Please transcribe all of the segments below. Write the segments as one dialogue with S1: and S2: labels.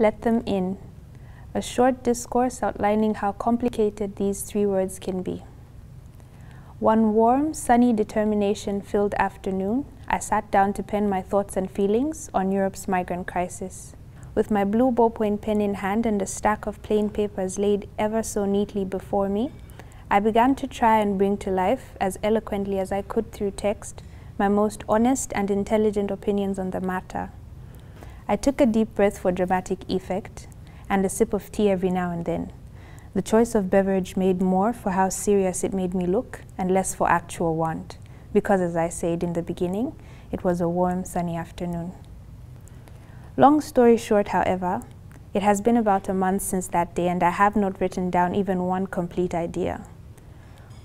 S1: Let them in. A short discourse outlining how complicated these three words can be. One warm, sunny, determination filled afternoon, I sat down to pen my thoughts and feelings on Europe's migrant crisis. With my blue ballpoint pen in hand and a stack of plain papers laid ever so neatly before me, I began to try and bring to life, as eloquently as I could through text, my most honest and intelligent opinions on the matter. I took a deep breath for dramatic effect and a sip of tea every now and then. The choice of beverage made more for how serious it made me look and less for actual want, because as I said in the beginning, it was a warm, sunny afternoon. Long story short, however, it has been about a month since that day and I have not written down even one complete idea.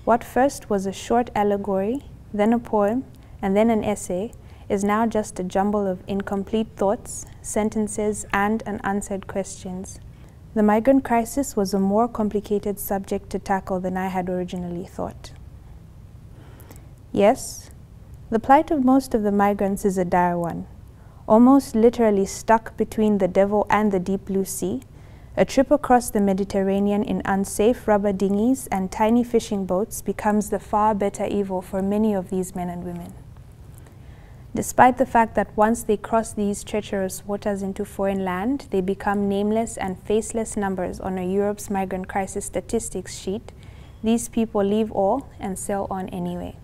S1: What first was a short allegory, then a poem, and then an essay is now just a jumble of incomplete thoughts, sentences, and unanswered questions. The migrant crisis was a more complicated subject to tackle than I had originally thought. Yes, the plight of most of the migrants is a dire one, almost literally stuck between the devil and the deep blue sea, a trip across the Mediterranean in unsafe rubber dinghies and tiny fishing boats becomes the far better evil for many of these men and women despite the fact that once they cross these treacherous waters into foreign land, they become nameless and faceless numbers on a Europe's migrant crisis statistics sheet, these people leave all and sail on anyway.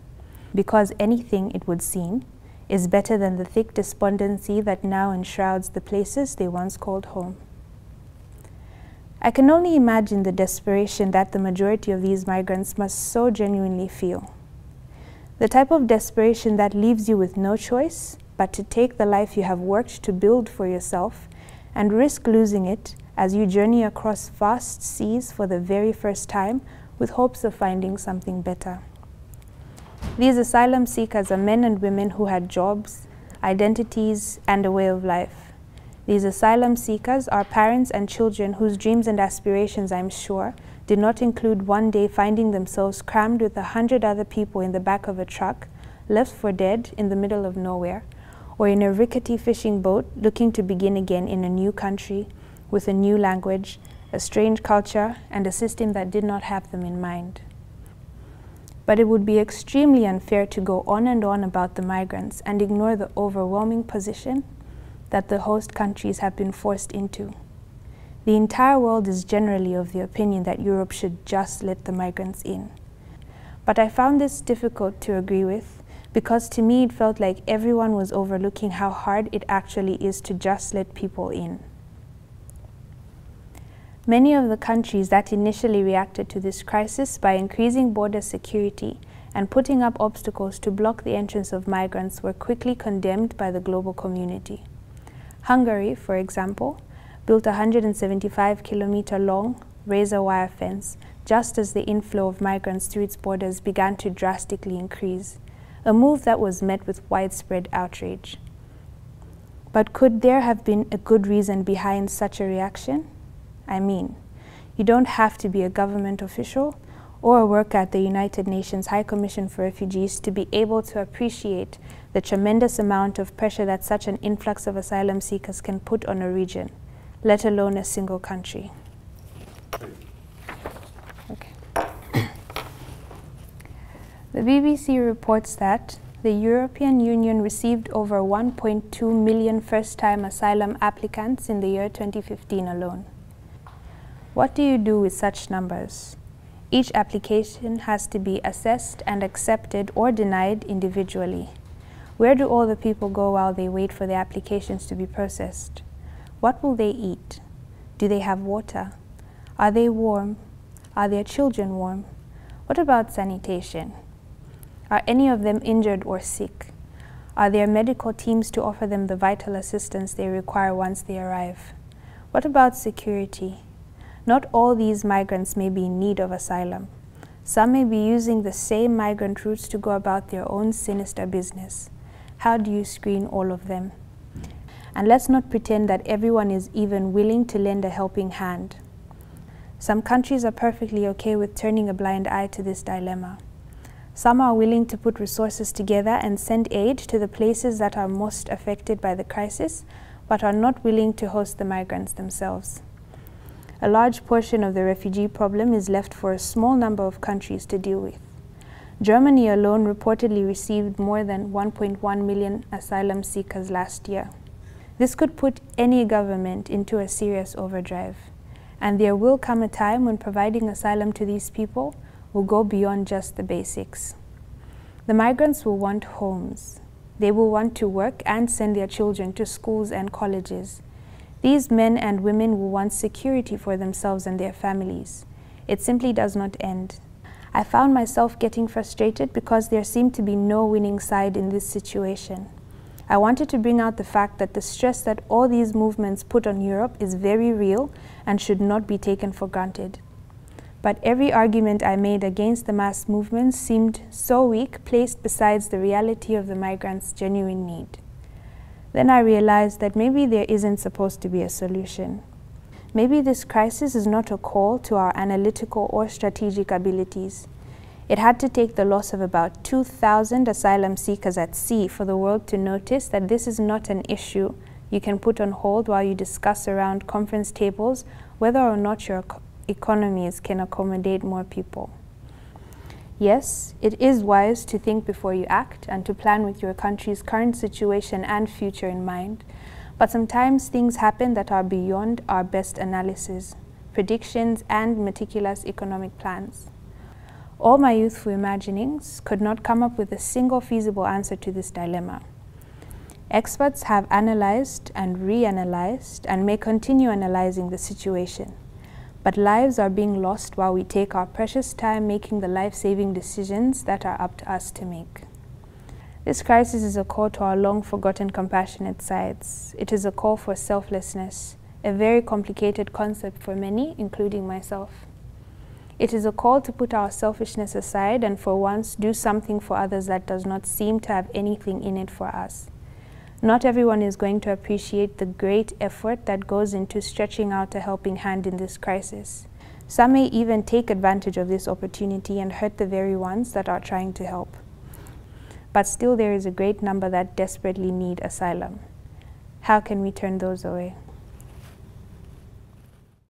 S1: Because anything, it would seem, is better than the thick despondency that now enshrouds the places they once called home. I can only imagine the desperation that the majority of these migrants must so genuinely feel. The type of desperation that leaves you with no choice but to take the life you have worked to build for yourself and risk losing it as you journey across vast seas for the very first time with hopes of finding something better. These asylum seekers are men and women who had jobs, identities, and a way of life. These asylum seekers are parents and children whose dreams and aspirations, I'm sure, did not include one day finding themselves crammed with a hundred other people in the back of a truck, left for dead in the middle of nowhere, or in a rickety fishing boat looking to begin again in a new country with a new language, a strange culture, and a system that did not have them in mind. But it would be extremely unfair to go on and on about the migrants and ignore the overwhelming position that the host countries have been forced into. The entire world is generally of the opinion that Europe should just let the migrants in. But I found this difficult to agree with because to me it felt like everyone was overlooking how hard it actually is to just let people in. Many of the countries that initially reacted to this crisis by increasing border security and putting up obstacles to block the entrance of migrants were quickly condemned by the global community. Hungary, for example, built a 175 kilometer long razor wire fence just as the inflow of migrants through its borders began to drastically increase, a move that was met with widespread outrage. But could there have been a good reason behind such a reaction? I mean, you don't have to be a government official or work at the United Nations High Commission for Refugees to be able to appreciate the tremendous amount of pressure that such an influx of asylum seekers can put on a region let alone a single country. The BBC reports that the European Union received over 1.2 million first-time asylum applicants in the year 2015 alone. What do you do with such numbers? Each application has to be assessed and accepted or denied individually. Where do all the people go while they wait for the applications to be processed? What will they eat? Do they have water? Are they warm? Are their children warm? What about sanitation? Are any of them injured or sick? Are there medical teams to offer them the vital assistance they require once they arrive? What about security? Not all these migrants may be in need of asylum. Some may be using the same migrant routes to go about their own sinister business. How do you screen all of them? And let's not pretend that everyone is even willing to lend a helping hand. Some countries are perfectly okay with turning a blind eye to this dilemma. Some are willing to put resources together and send aid to the places that are most affected by the crisis, but are not willing to host the migrants themselves. A large portion of the refugee problem is left for a small number of countries to deal with. Germany alone reportedly received more than 1.1 million asylum seekers last year. This could put any government into a serious overdrive, and there will come a time when providing asylum to these people will go beyond just the basics. The migrants will want homes. They will want to work and send their children to schools and colleges. These men and women will want security for themselves and their families. It simply does not end. I found myself getting frustrated because there seemed to be no winning side in this situation. I wanted to bring out the fact that the stress that all these movements put on Europe is very real and should not be taken for granted. But every argument I made against the mass movements seemed so weak placed besides the reality of the migrants' genuine need. Then I realized that maybe there isn't supposed to be a solution. Maybe this crisis is not a call to our analytical or strategic abilities. It had to take the loss of about 2,000 asylum seekers at sea for the world to notice that this is not an issue you can put on hold while you discuss around conference tables whether or not your economies can accommodate more people. Yes, it is wise to think before you act and to plan with your country's current situation and future in mind. But sometimes things happen that are beyond our best analysis, predictions, and meticulous economic plans. All my youthful imaginings could not come up with a single feasible answer to this dilemma. Experts have analyzed and reanalyzed and may continue analyzing the situation. But lives are being lost while we take our precious time making the life-saving decisions that are up to us to make. This crisis is a call to our long-forgotten compassionate sides. It is a call for selflessness, a very complicated concept for many, including myself. It is a call to put our selfishness aside and for once do something for others that does not seem to have anything in it for us. Not everyone is going to appreciate the great effort that goes into stretching out a helping hand in this crisis. Some may even take advantage of this opportunity and hurt the very ones that are trying to help but still there is a great number that desperately need asylum. How can we turn those away?